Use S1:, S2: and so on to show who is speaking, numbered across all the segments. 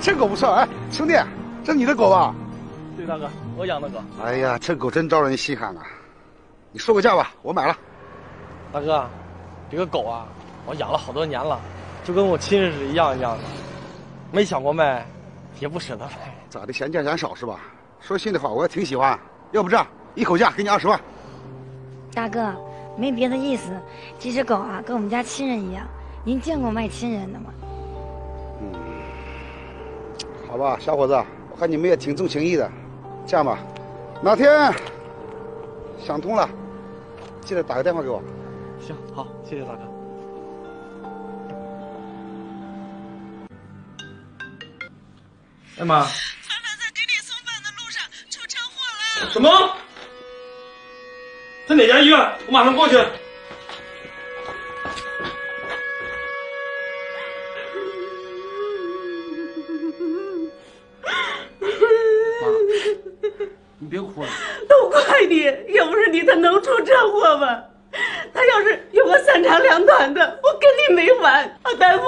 S1: 这狗不错，哎，兄弟，这你的狗吧？
S2: 对，大哥，我养的狗。
S1: 哎呀，这狗真招人稀罕啊！你说个价吧，我买了。
S2: 大哥，这个狗啊，我养了好多年了，就跟我亲人是一样一样的，没想过卖，也不舍得卖。
S1: 咋的，嫌价钱少是吧？说心里话，我也挺喜欢。要不这样，一口价给你二十万。
S3: 大哥，没别的意思，这只狗啊，跟我们家亲人一样。您见过卖亲人的吗？
S1: 嗯，好吧，小伙子，我看你们也挺重情义的。这样吧，哪天想通了，记得打个电话给我。
S2: 行，好，谢谢大哥。哎妈！
S4: 凡凡在给你送饭的路上出车祸了。
S2: 什么？在哪家医院？我马上过去。别哭了。
S4: 都怪你，要不是你，他能出车祸吗？他要是有个三长两短的，我跟你没完！啊，大夫，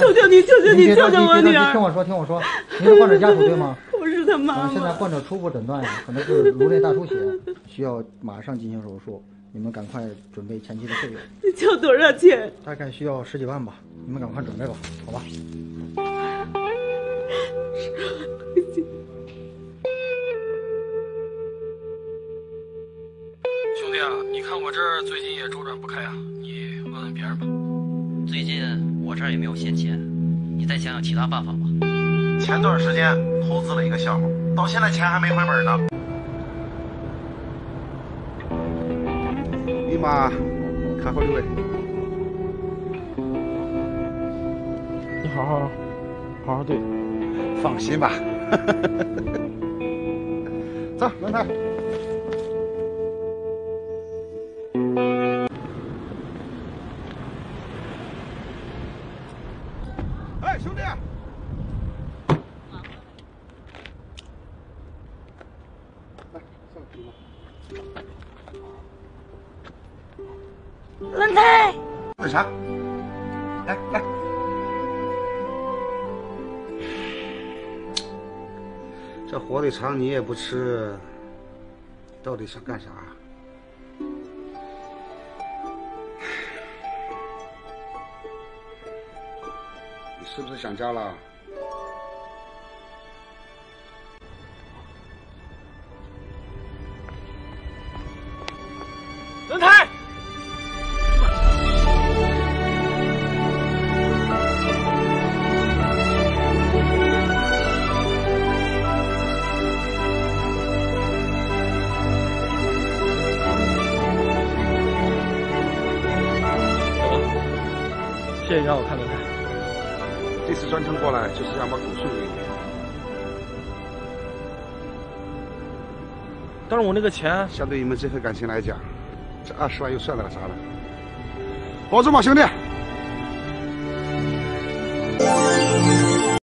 S4: 求求你，求求你，救救我女儿！
S5: 听我说，听我说，您是患者家属对吗？
S4: 我是他妈妈。
S5: 现在患者初步诊断呀，可能是颅内大出血，需要马上进行手术。你们赶快准备前期的费用。
S4: 你交多少钱？
S5: 大概需要十几万吧。你们赶快准备吧，好吧？
S2: 你看我这儿最近也周转不开啊，你问问别人吧。
S6: 最近我这儿也没有闲钱，你再想想其他办法吧。
S7: 前段时间投资了一个项目，到现在钱还没回本呢。
S1: 姨妈，看好六位。
S2: 你好好，好好对。
S1: 放心吧。走，轮胎。兄弟！
S3: 轮胎。
S1: 干啥？来来。这火腿肠你也不吃，到底想干啥？是不是想家了？
S2: 轮胎。谢谢让我看轮胎。
S1: 这次专程过来就是想把狗送给你。
S2: 但是我那个钱，
S1: 相对于你们这份感情来讲，这二十万又算得了啥了？保重吧，兄弟。